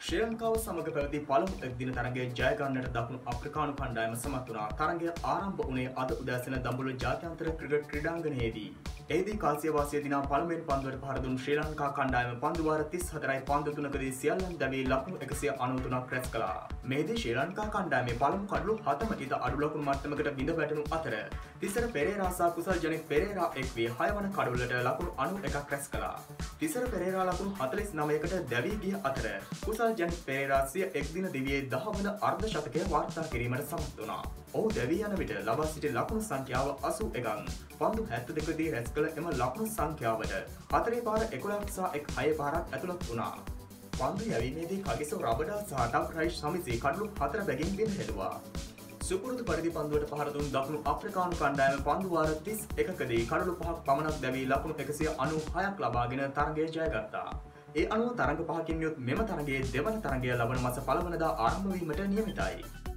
ශ්‍රී ලංකාව සමඟ පැවති පළමු එක්දින තරගේ ජයගන්නට දකුණු අප්‍රිකානු කණ්ඩායම සමත් වනා තරගය ආරම්භ වනේ අද උදැසන දම්බුල ජාත්‍යන්තර ක්‍රිකට් ක්‍රඩාංගනයේදී. ඒදී කාසියවාසය දිනා පළමෙන් පන්දුවට පහරදුන් ශ්‍රී ලංකා කණ්ඩායම පන්දුවාර තිස් හතරයි පන්දුතුනකදී සියල්ලන් දැවී ලකුණු එකසිය අනුතුනක් රැස් කලා. මේදී ශ්‍රී ලංකා කණ්ඩායමේ පළමු කඩලු හතම ඉත අඩුලකුණු මට්ටමකට බිඳ වැටනු අතර තිසර පෙරේරාසා කුසල් ජනෙක් පෙරේරා එක් වී හයවන කඩුල්ලට ලකුණු අනු එකක් රැස් කලා. තිසර පෙරේරා ලකුණු හතලිස් නමයකට දැවී ගිය අතර කුසල් ජැන් පෙරේරාසිය එක්දින දිවියේ දහවන අර්ධ ශතකය වාර්තා කිරීමට සමත් වනා. ඔහු දැවී යන විට ලබා සිටි ලකුණු සංඛ්‍යාව අසු එකන් පන්දු හැත්ත දෙකදී රැස් කළ එම ලකුණු සංඛ්‍යාවට හතරේ පාර එකොලක්සා එක් හය පාරක් ඇතුළත් වුණා. පන්දු යැවීමේදී කගිසෝ රබඩා සහටක් රයිශ් සමිසි කඩලු හතර බැගින් බින් හෙදවා. සුපුරුදු පරිදි පන්දුවට පහරදුන් දකුණු අප්‍රිකානු කණ්ඩායම පන්දුවාර තිස් එකකදී කඩලු පහක් පමණක් දැවී ලකුණු එකසිය අනු හයක් ලබාගෙන තරගේ ජයගත්තා. ඒ අනුව තරඟ පහකින් යුත් මෙම තරගේ දෙවන තරගය ලබන මස පළවනදා ආරම්භවීමට නියමිතයි.